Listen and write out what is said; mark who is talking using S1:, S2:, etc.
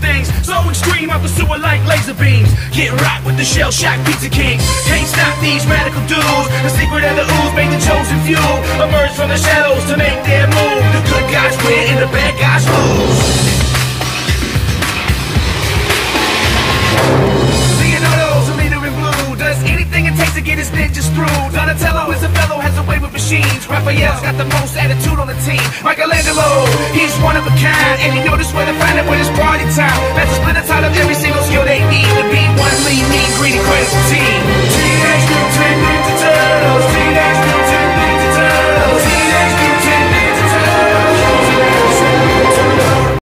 S1: things so extreme, I pursue it like laser beams. Get right with the shell shock pizza king. Can't stop these radical dudes. The secret of the ooze make the chosen few emerge from the shadows to make their move. The good guys win and the bad guys lose. Leonardo's a leader in blue. Does anything it takes to get his ninjas through. Donatello is a fellow, has a way with machines. Raphael's got the most attitude on the team. He's one of a kind. And he knows where to find it when it's party time.